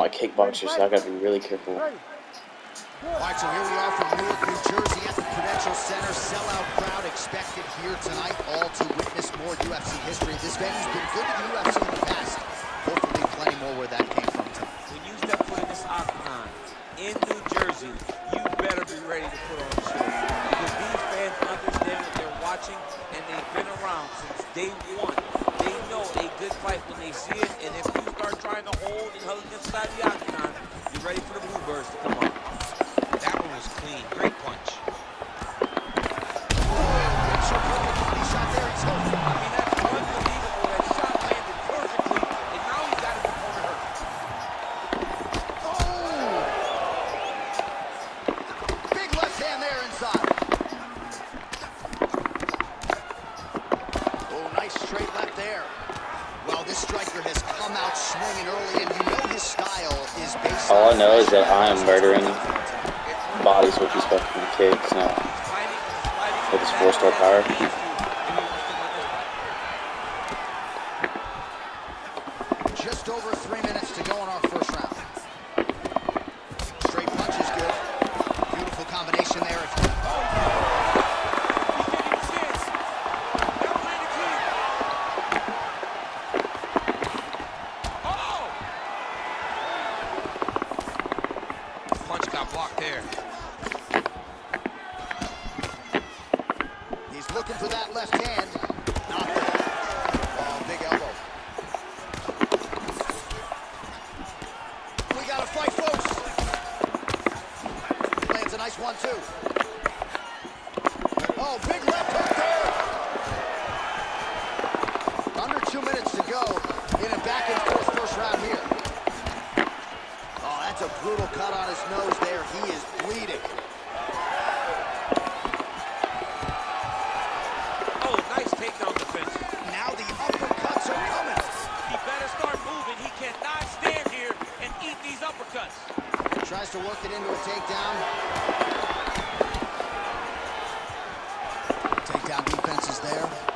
my kickboxer, so I gotta be really careful. All right, so here we are from Newark, New Jersey at the Prudential Center. Sellout crowd expected here tonight, all to witness more UFC history. This venue's been good to the UFC in the past. Hopefully plenty more where that came from tonight. When you step foot in this octagon in New Jersey, you better be ready to put on a show. Because these fans understand what they're watching, and they've been around since day one. They know a good fight when they see it, and if you start trying to hold and hug inside the octagon, you're ready for the bluebirds to come up. That one was clean. Great punch. Oh! Oh, straight left there. Well, this striker has come out swinging early, and you know his style is based All I know is that I am murdering bodies with these fucking kicks now. With his four-star power. he needs to if he wants to win this fight. Just over three minutes to go in our first round. Blocked there. He's looking for that left hand. Not. Oh, big elbow. We got a fight, folks. Lands a nice one, too. Oh, big left hook brutal cut on his nose there. He is bleeding. Oh, nice takedown defense. Now the uppercuts are coming. He better start moving. He cannot stand here and eat these uppercuts. Tries to work it into a takedown. Takedown defense is there.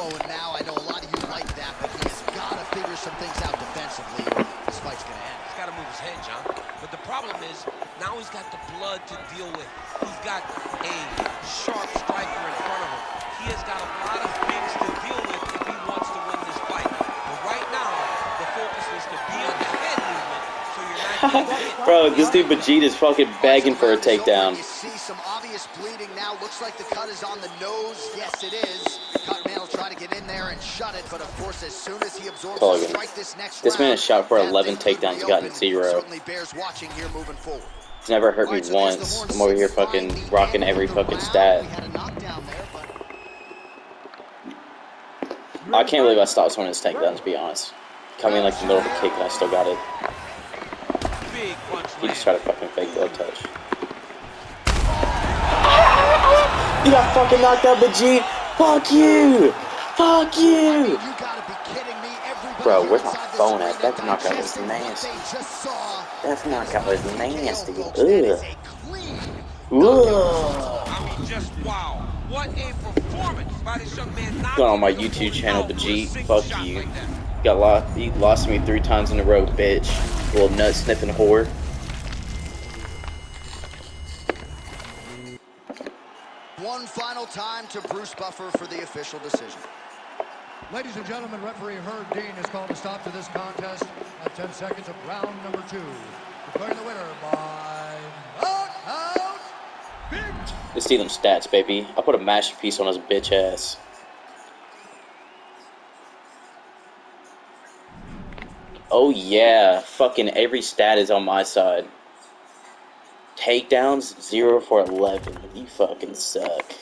Is flowing now. I know a lot of you like that, but he has got to figure some things out defensively. This fight's going to end. He's got to move his head, John. But the problem is, now he's got the blood to deal with. He's got a sharp striker in front of him. He has got a lot of things to deal with if he wants to win this fight. But right now, the focus is to be on the head movement so you're not getting hit. Bro, this dude Vegeta's fucking begging for a is takedown. You see some obvious bleeding now. Looks like the cut is on the nose. Yes, it is. Cutman will try to get in there and shut it, but of course, as soon as he absorbs the strike this next This man has shot for 11 takedowns, gotten zero. Certainly bears watching here moving forward. He's never hurt me once. I'm over here fucking rocking every fucking stat. A knockdown there, I can't believe I stopped one of his takedowns, to be honest. Coming in like the middle of a kick and I still got it. Big punch He just landed. tried to fucking fake blood touch. You got fucking knocked out, Vegeta! Fuck you! Fuck you! you gotta be kidding me. Everybody Bro, here where's my inside this phone arena at? That knockout was digesting what nasty. just. That knockout was nasty. That is Ugh. a clean Ugh. I mean, just wow. What a performance by this young man. Going on my YouTube channel, opponent out Vegeta. with a single Fuck shot you. Like. Got lost. You lost me three times in a row, bitch. Little nut sniffing whore. One final time to Bruce Buffer for the official decision. Ladies and gentlemen, referee Herb Dean has called a stop to this contest at 10 seconds of round number two. Declaring the winner by knockout, Big Let's see them stats, baby. I put a masterpiece on his bitch ass. Oh yeah, fucking every stat is on my side. Takedowns, 0 for 11. You fucking suck.